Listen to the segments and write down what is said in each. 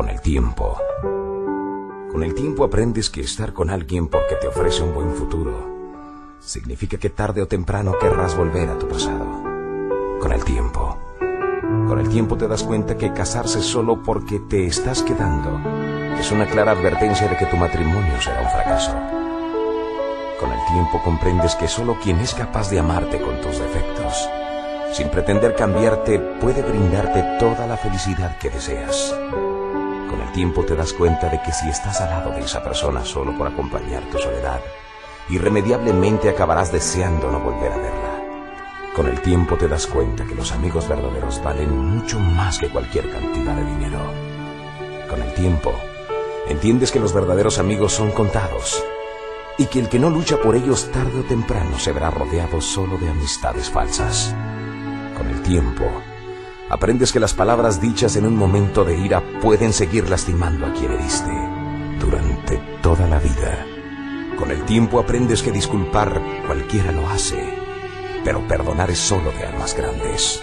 Con el tiempo. Con el tiempo aprendes que estar con alguien porque te ofrece un buen futuro significa que tarde o temprano querrás volver a tu pasado. Con el tiempo. Con el tiempo te das cuenta que casarse solo porque te estás quedando es una clara advertencia de que tu matrimonio será un fracaso. Con el tiempo comprendes que solo quien es capaz de amarte con tus defectos, sin pretender cambiarte, puede brindarte toda la felicidad que deseas. Tiempo te das cuenta de que si estás al lado de esa persona solo por acompañar tu soledad, irremediablemente acabarás deseando no volver a verla. Con el tiempo te das cuenta que los amigos verdaderos valen mucho más que cualquier cantidad de dinero. Con el tiempo, entiendes que los verdaderos amigos son contados y que el que no lucha por ellos tarde o temprano se verá rodeado solo de amistades falsas. Con el tiempo, aprendes que las palabras dichas en un momento de ira pueden seguir lastimando a quien heriste durante toda la vida. Con el tiempo aprendes que disculpar cualquiera lo hace, pero perdonar es solo de almas grandes.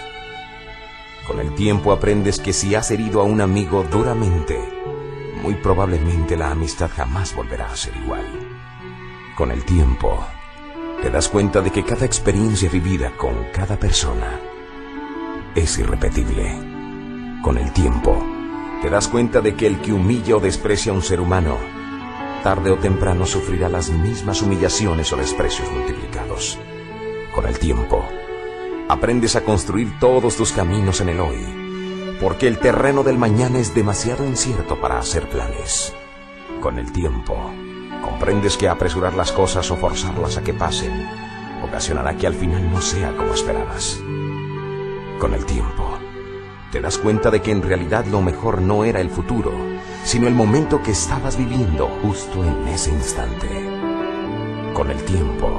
Con el tiempo aprendes que si has herido a un amigo duramente, muy probablemente la amistad jamás volverá a ser igual. Con el tiempo, te das cuenta de que cada experiencia vivida con cada persona es irrepetible. Con el tiempo, te das cuenta de que el que humilla o desprecia a un ser humano tarde o temprano sufrirá las mismas humillaciones o desprecios multiplicados. Con el tiempo, aprendes a construir todos tus caminos en el hoy, porque el terreno del mañana es demasiado incierto para hacer planes. Con el tiempo, comprendes que apresurar las cosas o forzarlas a que pasen ocasionará que al final no sea como esperabas. Con el tiempo, te das cuenta de que en realidad lo mejor no era el futuro, sino el momento que estabas viviendo justo en ese instante. Con el tiempo,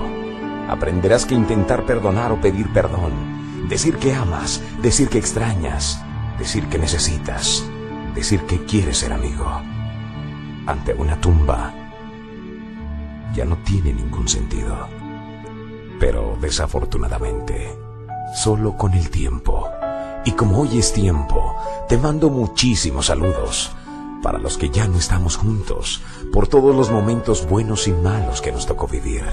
aprenderás que intentar perdonar o pedir perdón, decir que amas, decir que extrañas, decir que necesitas, decir que quieres ser amigo, ante una tumba, ya no tiene ningún sentido. Pero desafortunadamente, solo con el tiempo, y como hoy es tiempo, te mando muchísimos saludos para los que ya no estamos juntos, por todos los momentos buenos y malos que nos tocó vivir.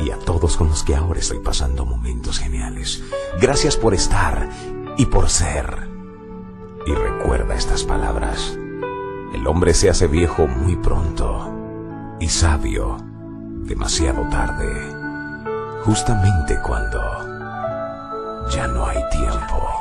Y a todos con los que ahora estoy pasando momentos geniales. Gracias por estar y por ser. Y recuerda estas palabras. El hombre se hace viejo muy pronto y sabio demasiado tarde. Justamente cuando ya no hay tiempo.